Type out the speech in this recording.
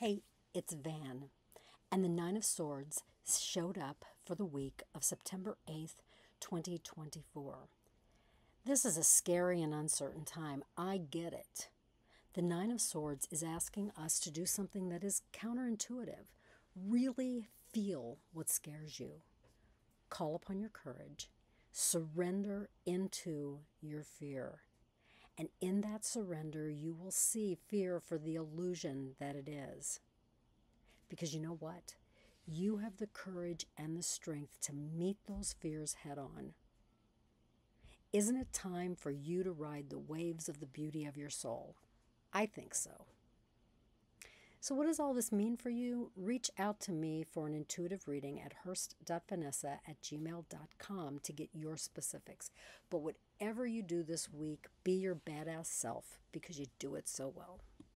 Hey, it's Van. And the Nine of Swords showed up for the week of September 8th, 2024. This is a scary and uncertain time. I get it. The Nine of Swords is asking us to do something that is counterintuitive. Really feel what scares you. Call upon your courage. Surrender into your fear. And in that surrender, you will see fear for the illusion that it is. Because you know what? You have the courage and the strength to meet those fears head on. Isn't it time for you to ride the waves of the beauty of your soul? I think so. So, what does all this mean for you? Reach out to me for an intuitive reading at hurst.vanessa at gmail.com to get your specifics. But whatever you do this week, be your badass self because you do it so well.